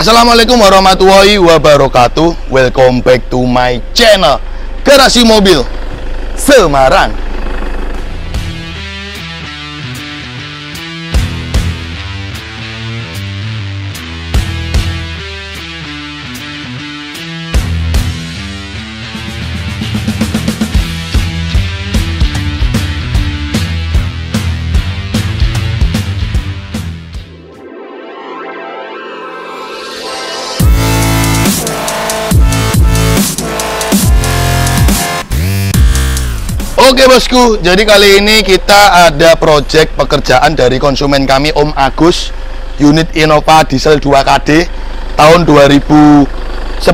Assalamualaikum warahmatullahi wabarakatuh. Welcome back to my channel Garasi Mobil Semarang Oke bosku, jadi kali ini kita ada project pekerjaan dari konsumen kami Om Agus Unit Innova Diesel 2KD tahun 2010-2011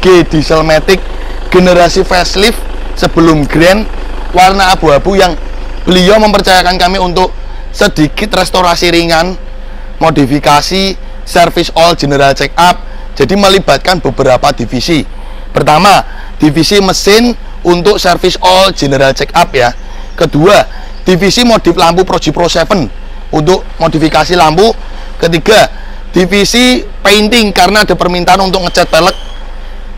G Diesel Matic generasi facelift sebelum Grand warna abu-abu yang beliau mempercayakan kami untuk sedikit restorasi ringan modifikasi service all general check up jadi melibatkan beberapa divisi. Pertama divisi mesin untuk service all general check up ya. Kedua divisi modif lampu Proji Pro 7 untuk modifikasi lampu. Ketiga divisi painting karena ada permintaan untuk ngecat pelek.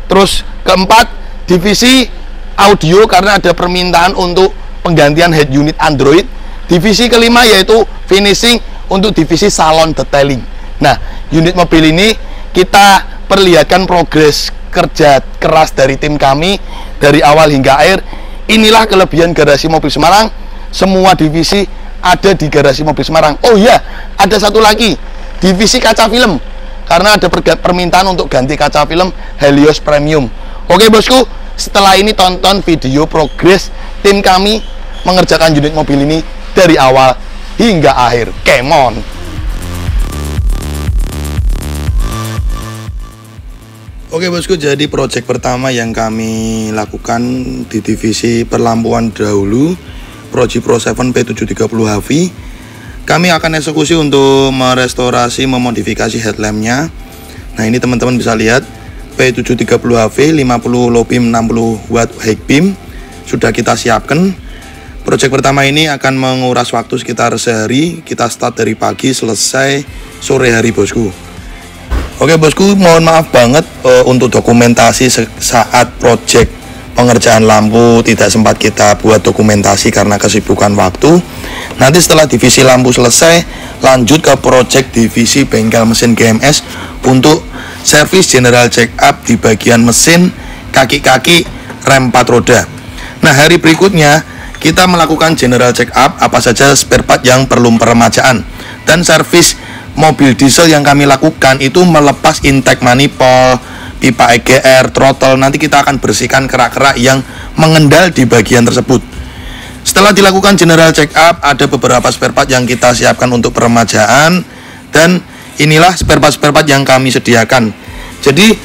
Terus keempat divisi audio karena ada permintaan untuk penggantian head unit Android. Divisi kelima yaitu finishing untuk divisi salon detailing. Nah unit mobil ini kita perlihatkan progres kerja keras dari tim kami dari awal hingga akhir inilah kelebihan garasi mobil Semarang. Semua divisi ada di garasi mobil Semarang. Oh iya ada satu lagi divisi kaca film. Karena ada permintaan untuk ganti kaca film Helios Premium. Oke bosku setelah ini tonton video progres tim kami mengerjakan unit mobil ini dari awal hingga akhir. Come Oke bosku, jadi project pertama yang kami lakukan di divisi perlampuan dahulu Proji Pro 7 P730 HV Kami akan eksekusi untuk merestorasi, memodifikasi headlampnya. Nah ini teman-teman bisa lihat P730 HV 50 low beam 60 watt high beam Sudah kita siapkan. Project pertama ini akan menguras waktu sekitar sehari Kita start dari pagi selesai sore hari bosku Oke bosku, mohon maaf banget uh, untuk dokumentasi saat project pengerjaan lampu tidak sempat kita buat dokumentasi karena kesibukan waktu. Nanti setelah divisi lampu selesai, lanjut ke project divisi bengkel mesin GMS untuk service general check up di bagian mesin, kaki-kaki, rem 4 roda. Nah, hari berikutnya kita melakukan general check up apa saja spare part yang perlu peremajaan dan service mobil diesel yang kami lakukan itu melepas intake manifold, pipa EGR, throttle. Nanti kita akan bersihkan kerak-kerak yang mengendal di bagian tersebut. Setelah dilakukan general check up, ada beberapa spare part yang kita siapkan untuk peremajaan dan inilah spare part-spare part yang kami sediakan. Jadi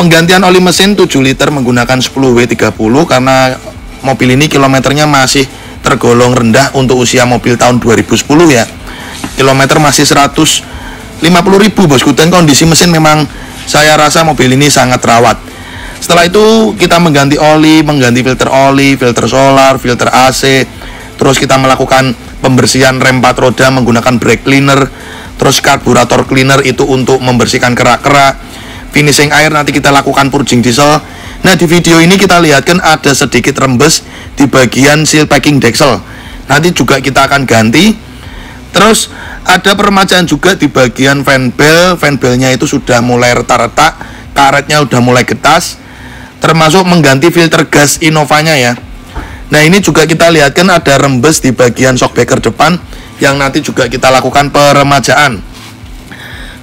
penggantian oli mesin 7 liter menggunakan 10 W30 karena mobil ini kilometernya masih tergolong rendah untuk usia mobil tahun 2010 ya kilometer masih 150 ribu bosku dan kondisi mesin memang saya rasa mobil ini sangat rawat. Setelah itu kita mengganti oli mengganti filter oli filter solar filter AC terus kita melakukan pembersihan rem 4 roda menggunakan brake cleaner. Terus karburator cleaner itu untuk membersihkan kerak-kerak. Finishing air nanti kita lakukan purging diesel. Nah di video ini kita lihatkan ada sedikit rembes di bagian seal packing dexel nanti juga kita akan ganti Terus ada permajaan juga di bagian fan bell, fan bellnya itu sudah mulai retak-retak, karetnya sudah mulai getas, termasuk mengganti filter gas Innovanya ya. Nah ini juga kita lihatkan ada rembes di bagian shockbreaker depan yang nanti juga kita lakukan peremajaan.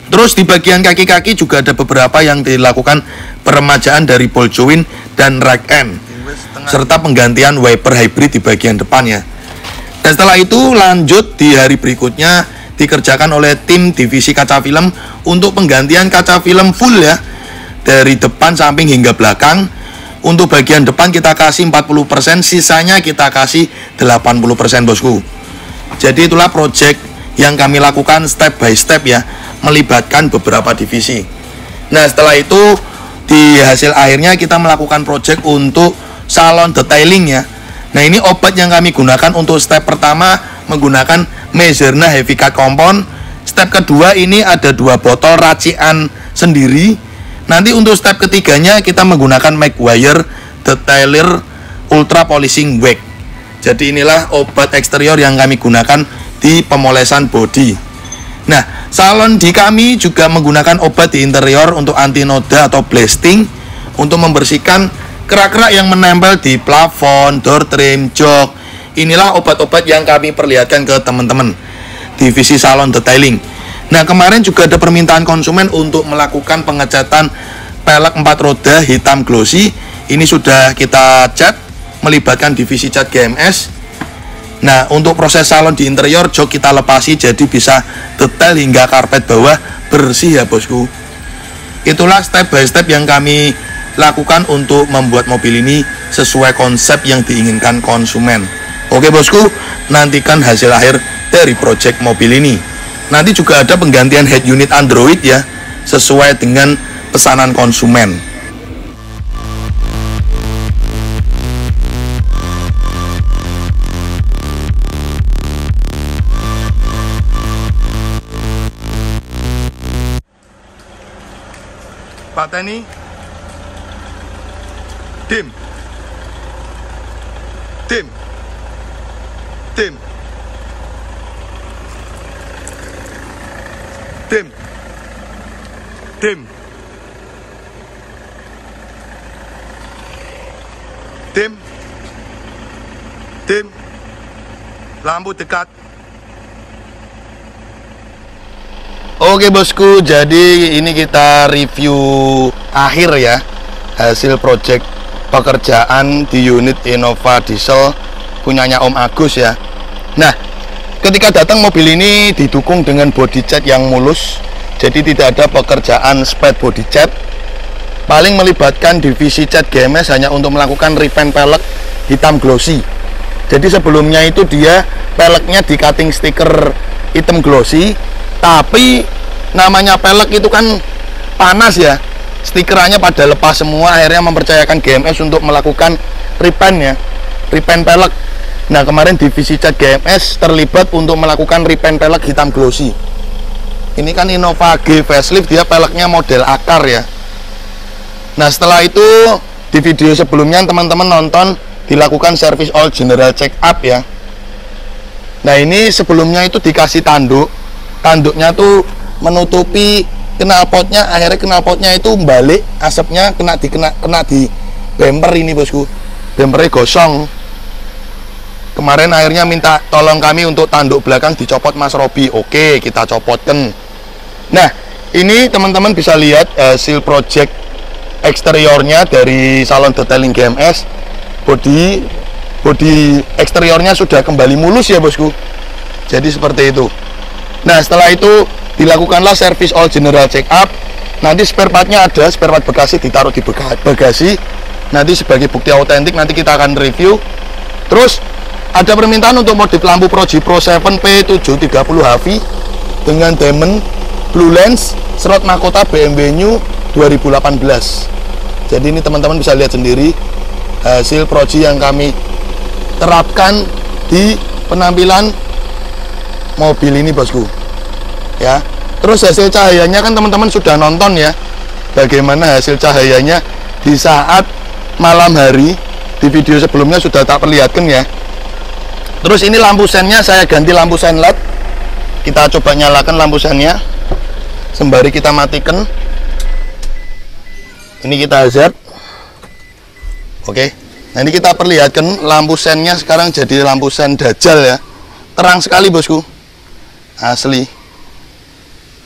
Terus di bagian kaki-kaki juga ada beberapa yang dilakukan peremajaan dari ball joint dan rack end serta penggantian wiper hybrid di bagian depannya. Dan setelah itu lanjut di hari berikutnya dikerjakan oleh tim divisi kaca film untuk penggantian kaca film full ya dari depan samping hingga belakang. Untuk bagian depan kita kasih 40% sisanya kita kasih 80% bosku. Jadi itulah project yang kami lakukan step by step ya melibatkan beberapa divisi. Nah setelah itu di hasil akhirnya kita melakukan project untuk salon detailing ya Nah ini obat yang kami gunakan untuk step pertama menggunakan Mezerna Cut Compound step kedua ini ada dua botol racian sendiri. Nanti untuk step ketiganya kita menggunakan Maguire Detailer Ultra Polishing Wax. Jadi inilah obat eksterior yang kami gunakan di pemolesan body nah salon di kami juga menggunakan obat di interior untuk anti noda atau blasting untuk membersihkan kerak-kerak yang menempel di plafon, door trim, jok inilah obat-obat yang kami perlihatkan ke teman-teman divisi salon detailing. Nah, kemarin juga ada permintaan konsumen untuk melakukan pengecatan pelek 4 roda hitam glossy. Ini sudah kita cat melibatkan divisi cat GMS. Nah, untuk proses salon di interior jok kita lepasi jadi bisa detail hingga karpet bawah bersih ya, Bosku. Itulah step by step yang kami lakukan untuk membuat mobil ini sesuai konsep yang diinginkan konsumen. Oke bosku, nantikan hasil akhir dari project mobil ini. Nanti juga ada penggantian head unit Android ya, sesuai dengan pesanan konsumen. Pak Teni, tim, tim, tim. Tim. Tim. Tim. Tim. Lampu dekat. Oke bosku, jadi ini kita review akhir ya hasil project pekerjaan di unit Innova Diesel punyanya Om Agus ya. Nah, Ketika datang mobil ini didukung dengan body cat yang mulus, jadi tidak ada pekerjaan spade body cat. Paling melibatkan divisi cat GMS hanya untuk melakukan repaint pelek hitam glossy. Jadi sebelumnya itu dia peleknya di cutting stiker hitam glossy, tapi namanya pelek itu kan panas ya. Stikerannya pada lepas semua, akhirnya mempercayakan GMS untuk melakukan repaint ya, repaint pelek Nah kemarin divisi cat GMS terlibat untuk melakukan repaint pelek hitam glossy. Ini kan Innova G facelift dia peleknya model akar ya. Nah setelah itu di video sebelumnya teman-teman nonton dilakukan service all general check up ya. Nah ini sebelumnya itu dikasih tanduk, tanduknya tuh menutupi knalpotnya, akhirnya knalpotnya itu balik, asapnya kena di kena kena di bumper ini bosku, bumpernya gosong. Kemarin akhirnya minta tolong kami untuk tanduk belakang dicopot Mas Robi. Oke kita copotkan. Nah ini teman-teman bisa lihat hasil project eksteriornya dari salon detailing GMS body body eksteriornya sudah kembali mulus ya bosku. Jadi seperti itu. Nah setelah itu dilakukanlah service all general check up nanti spare partnya ada spare part bekasi ditaruh di bagasi. Nanti sebagai bukti autentik nanti kita akan review. Terus ada permintaan untuk modif lampu Proji Pro 7 P730 HV dengan diamond blue lens serot mahkota BMW New 2018 jadi ini teman-teman bisa lihat sendiri hasil Proji yang kami terapkan di penampilan mobil ini bosku ya. Terus hasil cahayanya kan teman-teman sudah nonton ya. Bagaimana hasil cahayanya di saat malam hari di video sebelumnya sudah tak perlihatkan ya. Terus ini lampu sennya saya ganti lampu sen led kita coba nyalakan lampu sennya. Sembari kita matikan. Ini kita hazard. Oke. Nah ini kita perlihatkan lampu sennya sekarang jadi lampu sen dajal ya. Terang sekali bosku. Asli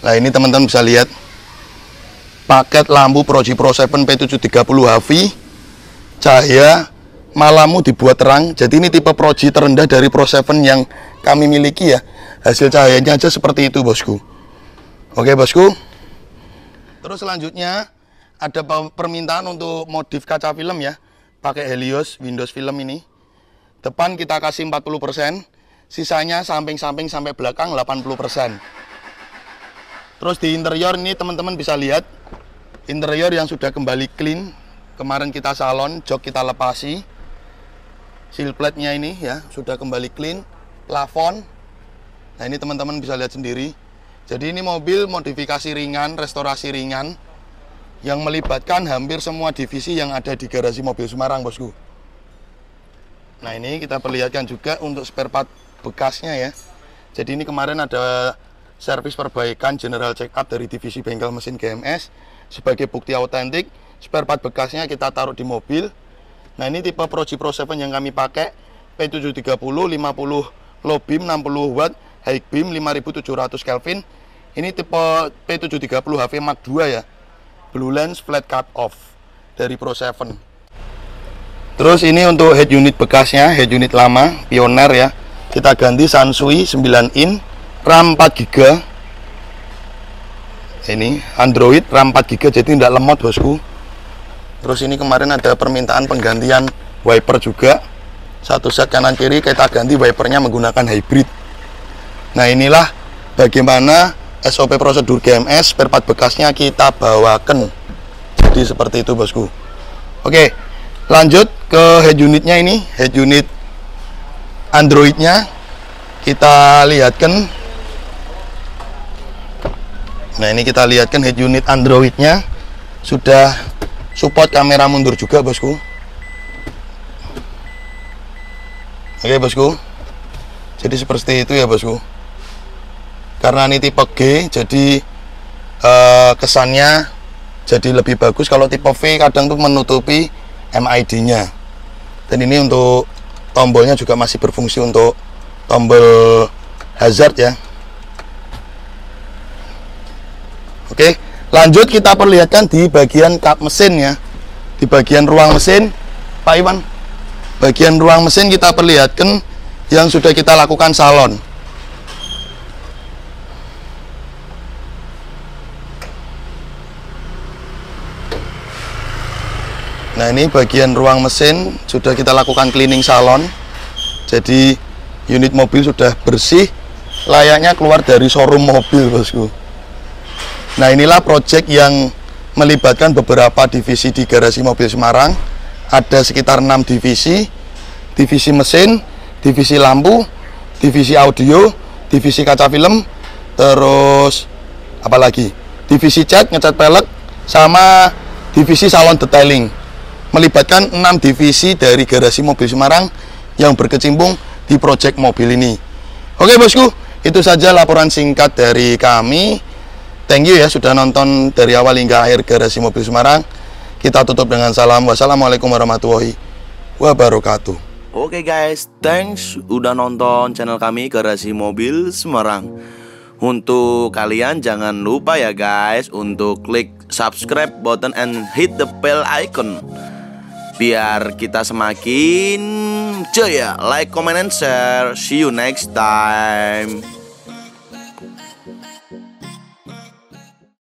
nah ini teman-teman bisa lihat. Paket lampu Proji Pro 7 P730 HV cahaya. Malammu dibuat terang. Jadi ini tipe proji terendah dari Pro 7 yang kami miliki ya. Hasil cahayanya aja seperti itu bosku. Oke bosku. Terus selanjutnya ada permintaan untuk modif kaca film ya. Pakai Helios Windows film ini. Depan kita kasih 40% sisanya samping-samping sampai belakang 80% terus di interior ini teman-teman bisa lihat interior yang sudah kembali clean. Kemarin kita salon jok kita lepasi. Seal plate-nya ini ya sudah kembali clean. Plafon. Nah ini teman-teman bisa lihat sendiri. Jadi ini mobil modifikasi ringan, restorasi ringan yang melibatkan hampir semua divisi yang ada di garasi mobil Semarang, bosku. Nah ini kita perlihatkan juga untuk spare part bekasnya ya. Jadi ini kemarin ada servis perbaikan general check up dari divisi bengkel mesin GMS sebagai bukti autentik. Spare part bekasnya kita taruh di mobil. Nah ini tipe Proji Pro 7 yang kami pakai. P730 50 low beam 60 watt high beam 5700 Kelvin. Ini tipe P730 HV Mark II ya. Blue lens flat cut off dari Pro 7 terus ini untuk head unit bekasnya head unit lama Pioneer ya. Kita ganti Sansui 9 in RAM 4 GB ini Android RAM 4 GB jadi tidak lemot bosku. Terus ini kemarin ada permintaan penggantian wiper juga. Satu set kanan kiri kita ganti wipernya menggunakan hybrid. Nah inilah bagaimana SOP prosedur GMS spare bekasnya kita bawakan. Jadi seperti itu bosku. Oke lanjut ke head unitnya ini. Head unit Androidnya. Kita lihatkan nah ini kita lihatkan head unit Androidnya. Sudah support kamera mundur juga bosku. Oke bosku. Jadi seperti itu ya bosku. Karena ini tipe G Jadi eh, kesannya Jadi lebih bagus. Kalau tipe V kadang tuh menutupi MID nya Dan ini untuk Tombolnya juga masih berfungsi untuk Tombol hazard ya Oke lanjut kita perlihatkan di bagian kap mesin ya. Di bagian ruang mesin Pak Iwan. Bagian ruang mesin kita perlihatkan yang sudah kita lakukan salon. Nah ini bagian ruang mesin sudah kita lakukan cleaning salon. Jadi unit mobil sudah bersih layaknya keluar dari showroom mobil bosku nah inilah project yang melibatkan beberapa divisi di garasi mobil Semarang. Ada sekitar 6 divisi. Divisi mesin divisi lampu divisi audio divisi kaca film terus apalagi divisi cat ngecat pelek sama divisi salon detailing. Melibatkan 6 divisi dari garasi mobil Semarang yang berkecimpung di proyek mobil ini. Oke bosku itu saja laporan singkat dari kami thank you ya sudah nonton dari awal hingga akhir garasi mobil Semarang kita tutup dengan salam. Wassalamualaikum warahmatullahi wabarakatuh. Oke okay guys, thanks udah nonton channel kami Garasi Mobil Semarang. Untuk kalian jangan lupa ya guys untuk klik subscribe button and hit the bell icon biar kita semakin jaya. Like, comment, and share. See you next time.